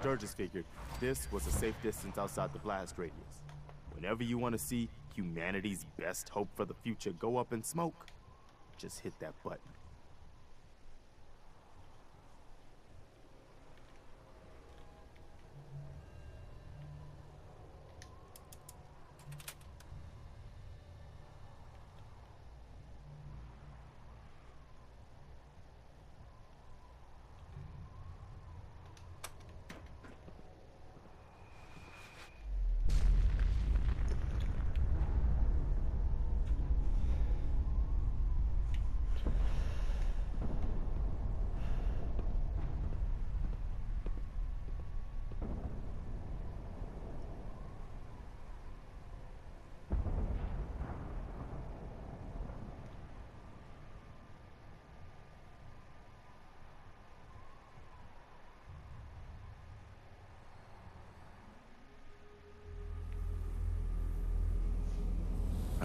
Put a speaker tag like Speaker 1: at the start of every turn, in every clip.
Speaker 1: Sturgis figured this was a safe distance outside the blast radius. Whenever you want to see humanity's best hope for the future go up in smoke, just hit that button.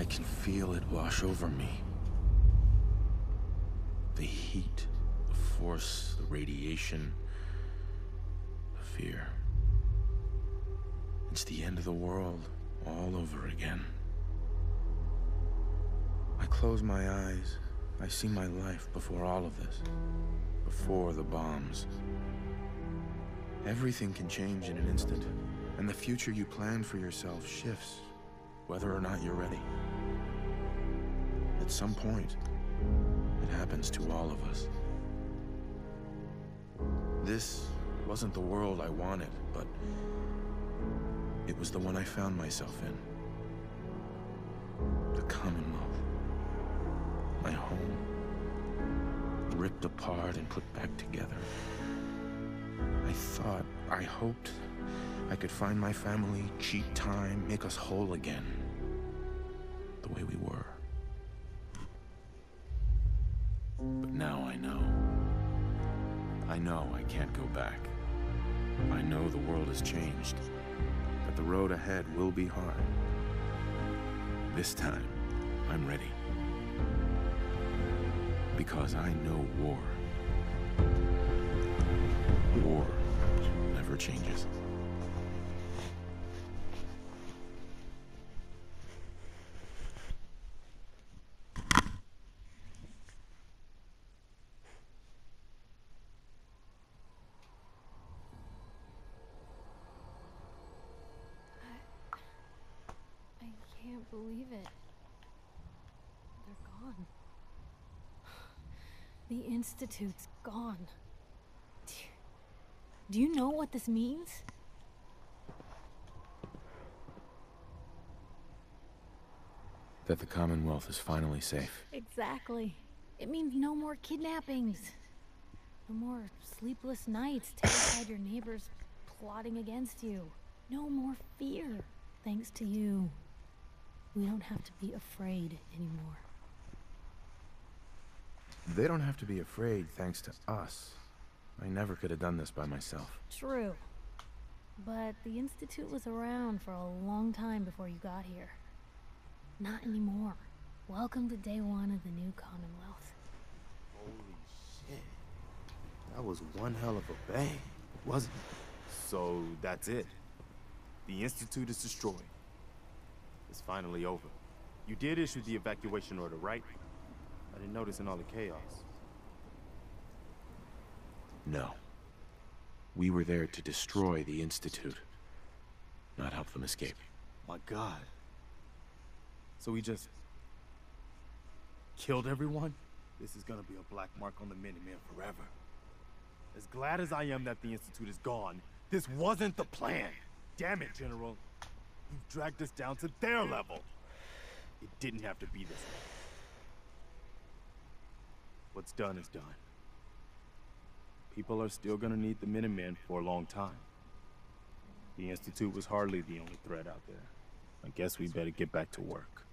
Speaker 2: I can feel it wash over me. The heat, the force, the radiation, the fear. It's the end of the world all over again. I close my eyes. I see my life before all of this. Before the bombs. Everything can change in an instant, and the future you plan for yourself shifts whether or not you're ready. At some point, it happens to all of us. This wasn't the world I wanted, but it was the one I found myself in. The Commonwealth. My home. Ripped apart and put back together. I thought, I hoped I could find my family, cheat time, make us whole again. The way we were. But now I know. I know I can't go back. I know the world has changed. That the road ahead will be hard. This time, I'm ready. Because I know war. War never changes.
Speaker 3: Can't believe it. They're gone. The Institute's gone. Do you- Do you know what this means?
Speaker 2: That the Commonwealth is finally safe.
Speaker 3: Exactly. It means no more kidnappings. No more sleepless nights terrified your neighbors plotting against you. No more fear. Thanks to you. We don't have to be afraid anymore.
Speaker 2: They don't have to be afraid thanks to us. I never could have done this by myself.
Speaker 3: True. But the Institute was around for a long time before you got here. Not anymore. Welcome to day one of the new Commonwealth.
Speaker 1: Holy shit. That was one hell of a bang, wasn't it? So that's it. The Institute is destroyed. It's finally over. You did issue the evacuation order, right? I didn't notice in all the chaos.
Speaker 2: No. We were there to destroy the Institute, not help them escape.
Speaker 1: My god. So we just killed everyone? This is gonna be a black mark on the Minutemen forever. As glad as I am that the Institute is gone, this wasn't the plan. Damn it, General. You've dragged us down to their level. It didn't have to be this way. What's done is done. People are still gonna need the Minutemen for a long time. The Institute was hardly the only threat out there. I guess we better get back to work.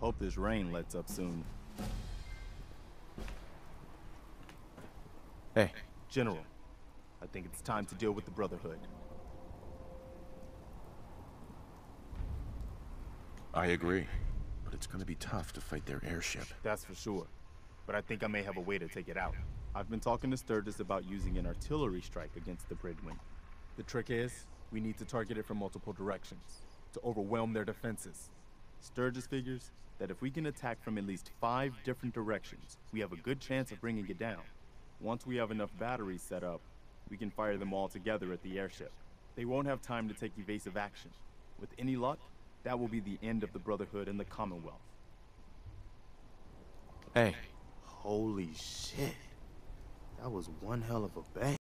Speaker 1: Hope this rain lets up soon.
Speaker 2: Hey,
Speaker 1: General, I think it's time to deal with the Brotherhood.
Speaker 2: I agree. But it's gonna be tough to fight their airship.
Speaker 1: That's for sure.
Speaker 4: but I think I may have a way to take it out.
Speaker 1: I've been talking to Sturgis about using an artillery strike against the Prydwen. The trick is, we need to target it from multiple directions to overwhelm their defenses. Sturgis figures that if we can attack from at least five different directions, we have a good chance of bringing it down. Once we have enough batteries set up, we can fire them all together at the airship. They won't have time to take evasive action. With any luck, that will be the end of the Brotherhood and the Commonwealth.
Speaker 2: Hey,
Speaker 4: Holy shit. That was one hell of a bang.